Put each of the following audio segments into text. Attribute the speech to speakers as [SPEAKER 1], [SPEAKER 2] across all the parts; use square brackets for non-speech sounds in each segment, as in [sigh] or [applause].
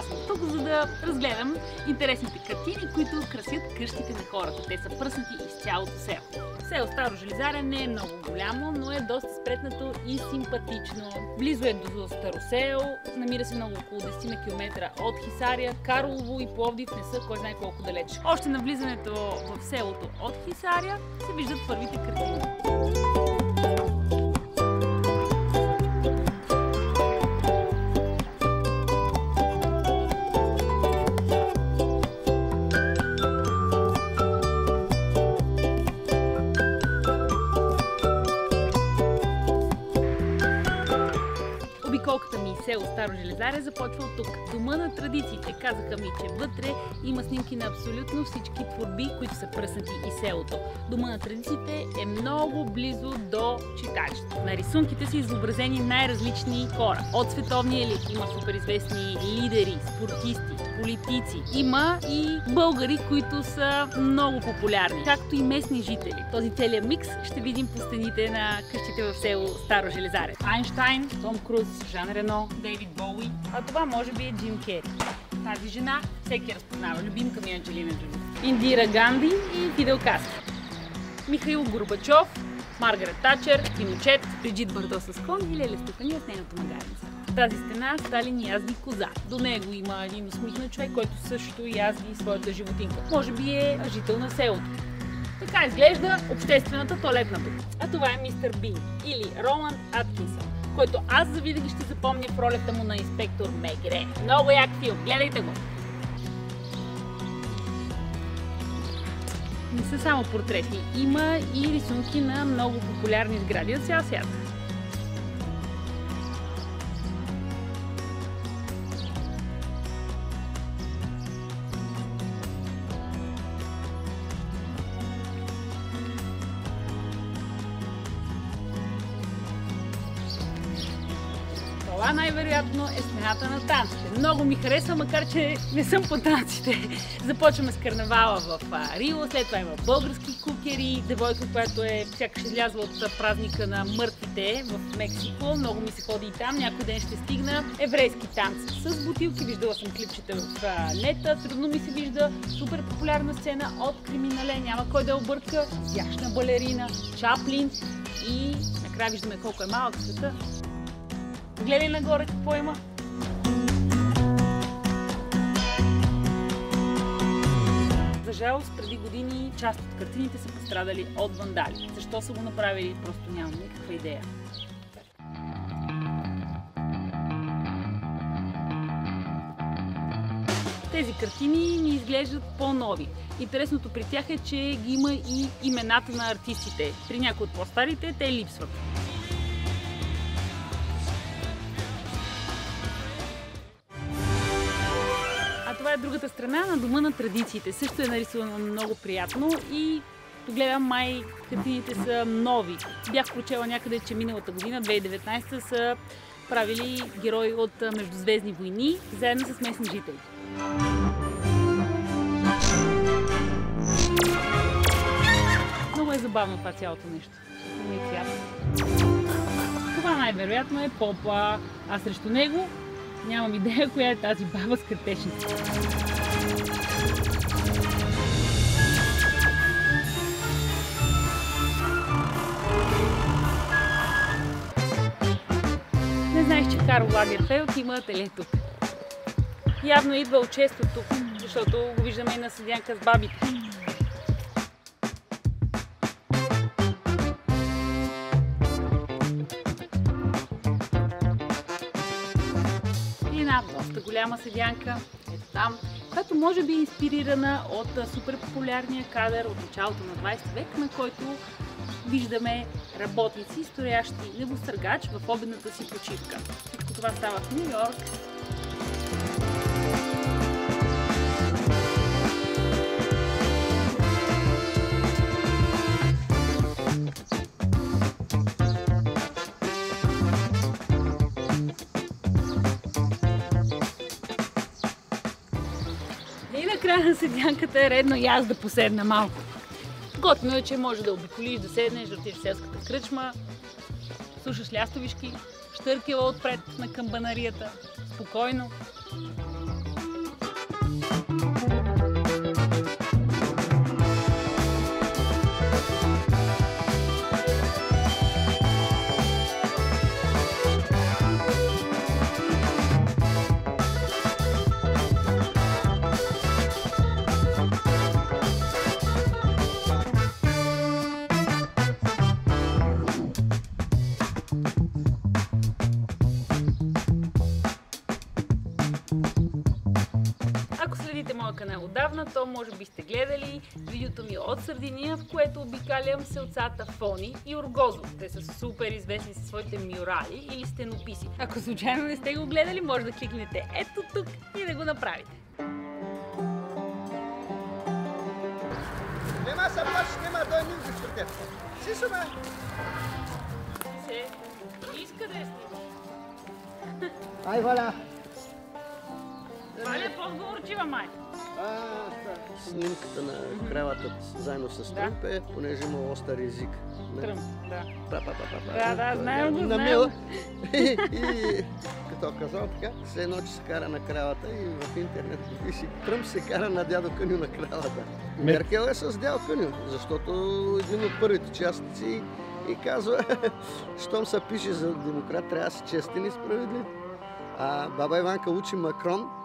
[SPEAKER 1] Съм тук, за да разгледам интересните картини, които красят къщите на хората. Те са пръснати из цялото село. Село Старо Железаре не е много голямо, но е доста спретнато и симпатично. Близо е до Старосел, намира се много около 10 на километра от Хисария, Карлово и Пловдив не са кой знае колко далеч. Още на влизането в селото от Хисария се виждат първите картини. Село Старо Железаре започва от тук. Дома на традициите. Казаха ми, че вътре има снимки на абсолютно всички творби, които са пръснати и селото. Дома на традициите е много близо до читачите. На рисунките са изобразени най-различни хора. От световния елит има суперизвестни лидери, спортисти, политици. Има и българи, които са много популярни, както и местни жители. Този целият микс ще видим по стените на къщите в село Старо Железаре. Айнштайн, Том Круз, Жан Рено, Дейвид Боуи, а това може би е Джим Кери. Тази жена всеки разпознава. Любимка ми е Анджелина Джоли. Индира Ганди и Фидел Кастро. Михаил Горбачов, Маргарет Тачер, Пиночет, Бриджит Бардо с кон и Леля Стефания с нейната магарница. В тази стена Сталин язди коза. До него има един усмихнат човек, който също язди своята животинка. Може би е жител на селото. Така изглежда обществената туалетна тук. А това е мистер Бин или Роланд Аткинсън, който аз завинаги ще запомня в ролята му на инспектор Мегре. Много як филм, гледайте го! Не са само портрети, има и рисунки на много популярни сгради от цял свят. Най-вероятно е стената на танците. Много ми харесва, макар че не съм по танците. Започваме с карнавала в Рио, след това има български кукери, девойка, която е сякаш излязла от празника на мъртвите в Мексико. Много ми се ходи и там, някой ден ще стигна. Еврейски танци с бутилки, виждала съм клипчета в нета, трудно ми се вижда. Супер популярна сцена от Криминале, няма кой да обърка. Яшна балерина, Чаплин и накрая виждаме колко е малък света. Гледай нагоре какво има. За жалост, преди години част от картините са пострадали от вандали. Защо са го направили, просто нямам никаква идея. Тези картини ми изглеждат по-нови. Интересното при тях е, че ги има и имената на артистите. При някои от по-старите те липсват. Другата страна на Дома на традициите. Също е нарисувано много приятно и гледам май картините са нови. Бях прочела някъде, че миналата година, 2019, са правили герои от Междузвездни войни, заедно с местни жители. Много е забавно това цялото нещо. Това най-вероятно е попа, а срещу него Нямам идея коя е тази баба с картечница. Не знаех, че Карл Лагерфелд има ателие тук. Явно идва от често тук, защото го виждаме и на седянка с бабите. Голяма седянка, ето там, която може би е инспирирана от супер популярния кадър от началото на 20 век, на който виждаме работници, строящи небостъргач в обедната си почивка. Всичко това става в Нью Йорк. Края на седянката е редно и аз да поседна малко. Готино е, че може да обиколиш, да седнеш, да отидеш в селската кръчма, слушаш лястовишки, щъркела отпред на камбанарията. Спокойно. Ако следите моя канал отдавна, то може би сте гледали видеото ми от Сърдиния, в което обикалям селцата Фони и Оргозо. Те са супер известни със своите мюрали или стенописи. Ако случайно не сте го гледали, може да кликнете ето тук и да го направите.
[SPEAKER 2] Нема се плачеш, нема да е нищо при теб. Са, бе.
[SPEAKER 1] Се, иска да е
[SPEAKER 2] Ай, Валя.
[SPEAKER 1] Това ли е по-отговорчива май?
[SPEAKER 2] Снимката на кравата заедно с. Тръмп е, понеже има остър език.
[SPEAKER 1] Тръм, да. Да, да, знаем го,
[SPEAKER 2] На
[SPEAKER 1] знаем
[SPEAKER 2] и [laughs] като казал така, все едно, че се кара на кравата и в интернет пише Тръмп се кара на дядо Къню на кравата. Меркел е с дядо Къню, защото един от първите частици и казва, [laughs] щом се пише за демократ, трябва да си честен и справедлив. А баба Иванка учи Макрон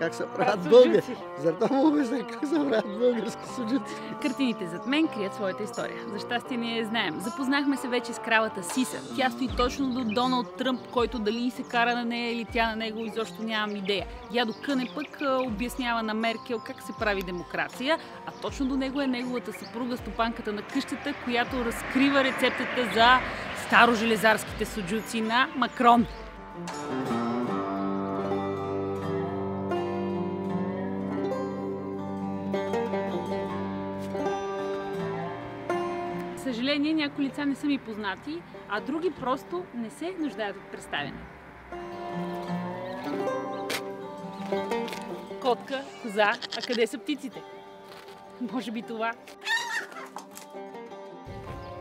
[SPEAKER 2] как се правят българи. Зато му обясня как се правят български суджуци.
[SPEAKER 1] Картините зад мен крият своята история. За щастие ние я знаем. Запознахме се вече с кравата Сиса. Тя стои точно до Доналд Тръмп, който дали се кара на нея или тя на него, изобщо нямам идея. Ядо Къне пък обяснява на Меркел как се прави демокрация, а точно до него е неговата съпруга, стопанката на къщата, която разкрива рецептата за старожелезарските суджуци на Макрон. Съжаление, някои лица не са ми познати, а други просто не се нуждаят от представяне. Котка, коза, а къде са птиците? Може би това.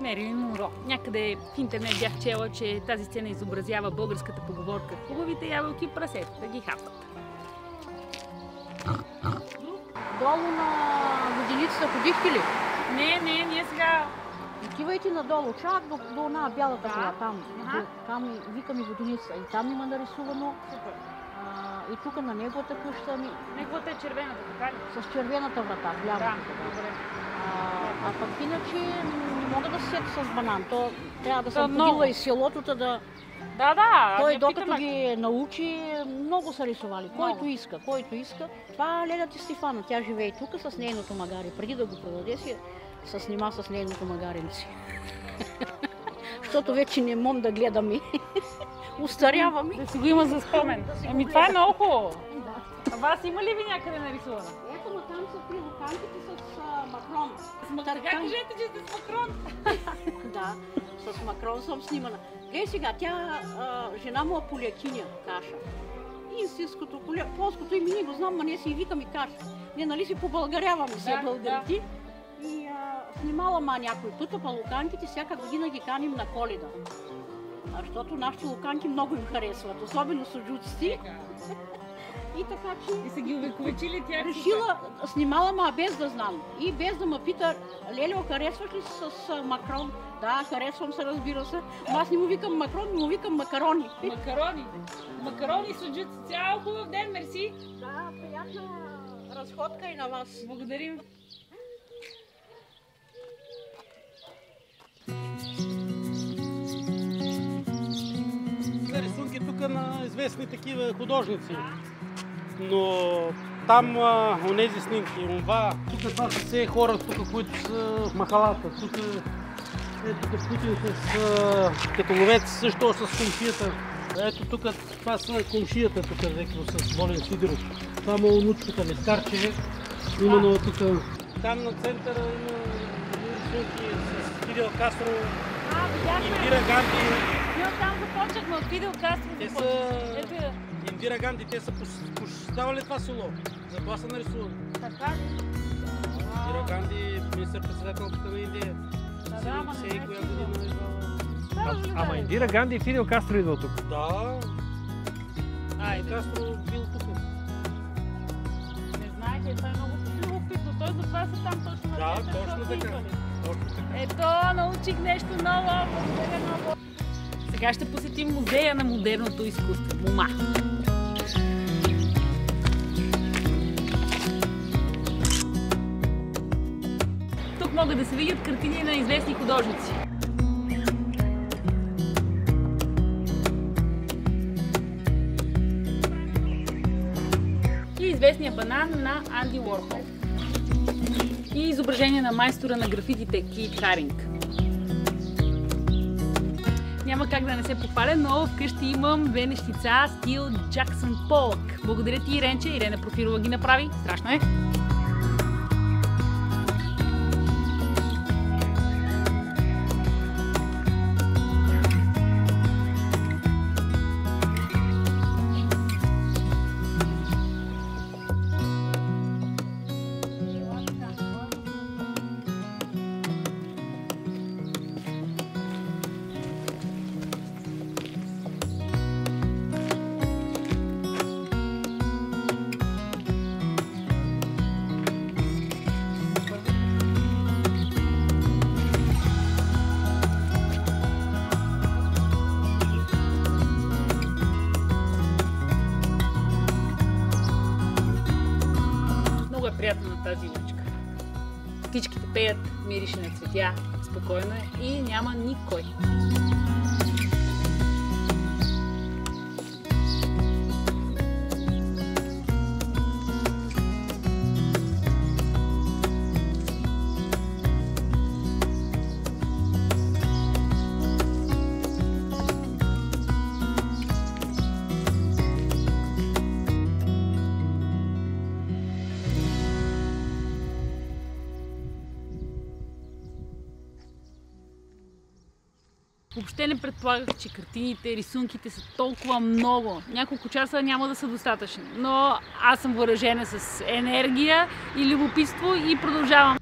[SPEAKER 1] Мерилин Монро. Някъде в интернет бях чела, че тази сцена изобразява българската поговорка Хубавите ябълки прасета да ги хапат.
[SPEAKER 3] Долу на воденицата ходихте ли?
[SPEAKER 1] Не, не, ние сега...
[SPEAKER 3] Отивайте надолу, чак до, до една бялата кола там.
[SPEAKER 1] Аха.
[SPEAKER 3] До, там викаме воденица. И там има нарисувано.
[SPEAKER 1] Супер.
[SPEAKER 3] А, и тук на неговата къща ми
[SPEAKER 1] Неговата е червената, така ли?
[SPEAKER 3] с червената врата, голяма.
[SPEAKER 1] Да, добре.
[SPEAKER 3] А, а пък иначе не мога да се сета с банан. То трябва да съм ходила из селото, да...
[SPEAKER 1] Да, да.
[SPEAKER 3] Той докато
[SPEAKER 1] питаме.
[SPEAKER 3] ги научи, много са рисували. Който
[SPEAKER 1] Много.
[SPEAKER 3] иска, който иска. Това ти Стефана. Тя живее и тук с нейното магаре. Преди да го продаде си, се снима с нейното магаренце. Защото вече не мом да гледам и [laughs] устарявам.
[SPEAKER 1] Да си го има за спомен.
[SPEAKER 3] Да
[SPEAKER 1] Ами това е много хубаво.
[SPEAKER 3] Да.
[SPEAKER 1] А вас има ли ви някъде нарисувана?
[SPEAKER 3] Ето, ма там са прилуканките с а, Макрон.
[SPEAKER 1] Така кажете, че сте с Макрон. [laughs]
[SPEAKER 3] Да, с Макрон съм снимана. Гледай сега, тя, а, жена му е полякиня, каша. Истинското, поля, полското име не го знам, ма не си и викам и каша. Не, нали си побългаряваме се
[SPEAKER 1] Да,
[SPEAKER 3] българите. И а, снимала ма някой път, а па луканките всяка година ги каним на коледа. А, защото нашите луканки много им харесват, особено суджуците. И така че
[SPEAKER 1] И са ги увековечили тях.
[SPEAKER 3] решила, снимала ма без да знам. И без да ме пита, Лелио, харесваш ли се с Макрон? Да, харесвам се, разбира се. Но аз не му викам Макрон, не му викам макарони.
[SPEAKER 1] Макарони. Макарони суджуци. Цял хубав ден, мерси.
[SPEAKER 3] Да, приятна разходка и на вас.
[SPEAKER 1] Благодарим.
[SPEAKER 4] Тук на известни такива художници. Но там онези снимки, онова, тук това са все хора, тук, които са в махалата. Тук е тук Путин с, а, като ловец също с комшията. Ето тук, това са комшията тук, леко с Волен Сидоров. Това е внучката Лескарче, именно тук. Там на центъра има рисунки с Фидел Кастро. Индира Ганди.
[SPEAKER 1] Ние оттам започнахме от.
[SPEAKER 4] Те
[SPEAKER 1] започнахме.
[SPEAKER 4] са
[SPEAKER 1] Ето я.
[SPEAKER 4] Индира Ганди, те са пос- посещавали това село. Затова са нарисувани.
[SPEAKER 1] Така ли?
[SPEAKER 4] Индира Ганди, министър-председателката на Индия.
[SPEAKER 1] Да, да, ама не
[SPEAKER 4] 70 и коя
[SPEAKER 1] е чудо.
[SPEAKER 4] година е.
[SPEAKER 5] Ама Индира Ганди и Фидел Кастро идва тук.
[SPEAKER 4] Да,
[SPEAKER 1] Айде.
[SPEAKER 4] Кастро бил тук.
[SPEAKER 1] Не знаех, е, това е много любопитно. Той затова са там точно на
[SPEAKER 4] Да,
[SPEAKER 1] тези,
[SPEAKER 4] точно
[SPEAKER 1] защото
[SPEAKER 4] така.
[SPEAKER 1] Ето, научих нещо ново. Сега ще посетим музея на модерното изкуство. Мома. Тук могат да се видят картини на известни художници. Известния банан на Анди Уорхол и изображение на майстора на графитите Кит Харинг. Няма как да не се похваля, но вкъщи имам две нещица стил Джаксън Полък. Благодаря ти, Иренче. Ирена Профирова ги направи. Страшно е. Приятно на тази уличка. Птичките пеят, мирише на цветя, спокойно е и няма никой. Въобще не предполагах, че картините, рисунките са толкова много. Няколко часа няма да са достатъчни. Но аз съм въоръжена с енергия и любопитство и продължавам.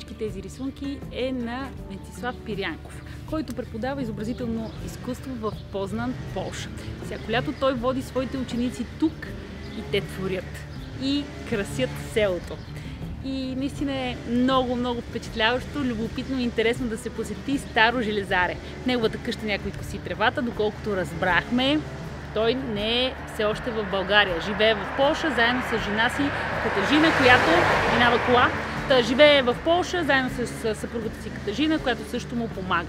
[SPEAKER 1] Всички тези рисунки е на Венцислав Пирянков, който преподава изобразително изкуство в Познан, Полша. Всяко лято той води своите ученици тук и те творят и красят селото. И наистина е много, много впечатляващо, любопитно и интересно да се посети Старо Железаре. В неговата къща някой коси тревата, доколкото разбрахме, той не е все още в България. Живее в Полша заедно с жена си Катажина, която минава кола. Та живее в Полша заедно с съпругата си Катажина, която също му помага.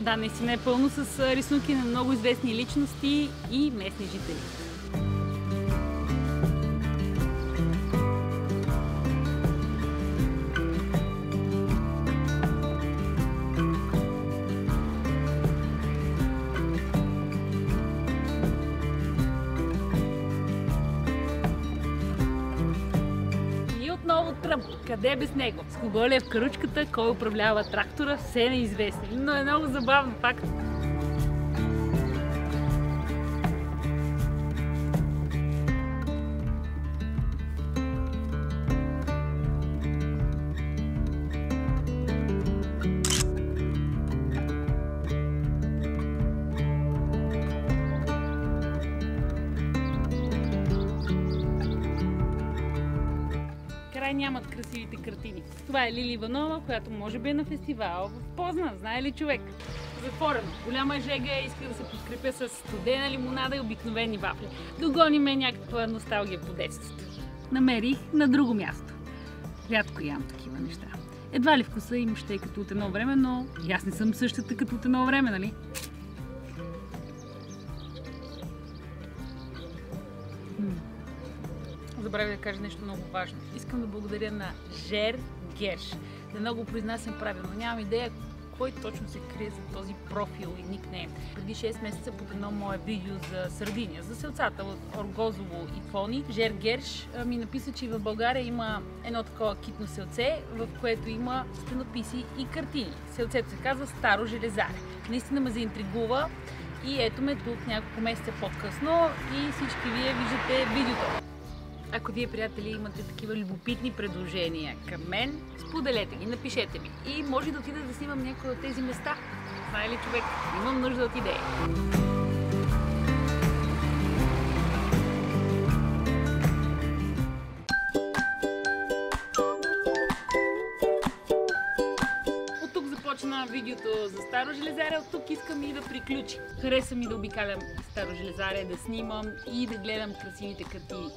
[SPEAKER 1] Да, наистина е пълно с рисунки на много известни личности и местни жители. Къде без него? С кого ли е в каручката? Кой управлява трактора? Все неизвестни. Но е много забавно факт. Това е Лили Иванова, която може би е на фестивал в Познан. Знае ли човек? Затворено. Голяма жега иска да се подкрепя с студена лимонада и обикновени вафли. Догони ме някаква носталгия по детството. Намерих на друго място. Рядко ям такива неща. Едва ли вкуса им ще е като от едно време, но аз не съм същата като от едно време, нали? Забравя да кажа нещо много важно. Искам да благодаря на Жер Герш. Да много произнасям правилно. Нямам идея кой точно се крие за този профил и никнейм. Преди 6 месеца под едно мое видео за Сърдиния, за селцата от Оргозово и Фони, Жер Герш ми написа, че в България има едно такова китно селце, в което има стенописи и картини. Селцето се казва Старо железаре. Наистина ме заинтригува и ето ме тук няколко месеца по-късно и всички вие виждате видеото. Ако вие, приятели, имате такива любопитни предложения към мен, споделете ги, напишете ми. И може да отида да снимам някои от тези места. Знае ли човек? Имам нужда от идеи. Видеото за Старо Железаре, от тук искам и да приключи. Хареса ми да обикалям Старо Железаре, да снимам и да гледам красивите картини.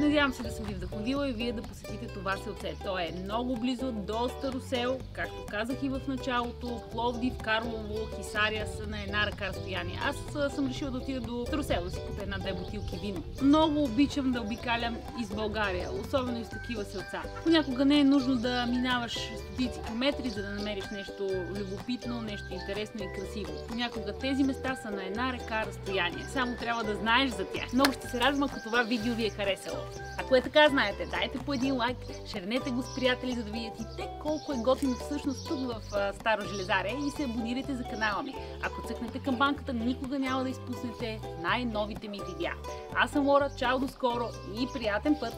[SPEAKER 1] Надявам се да съм ви вдъхновила и вие да посетите това селце. То е много близо до Старосел, както казах и в началото. Пловдив, Карлово, Хисария са на една ръка разстояние. Аз съм решила да отида до Старосел да си купя една-две бутилки вино. Много обичам да обикалям из България, особено из такива селца. Понякога не е нужно да минаваш стотици километри, за да намериш нещо любопитно, нещо интересно и красиво. Понякога тези места са на една река разстояние. Само трябва да знаеш за тях. Много ще се радвам, ако това видео ви е харесало. Ако е така, знаете, дайте по един лайк, шернете го с приятели, за да видят и те колко е готино всъщност тук в Старо Железаре и се абонирайте за канала ми. Ако цъкнете към банката, никога няма да изпуснете най-новите ми видеа. Аз съм Лора, чао до скоро и приятен път!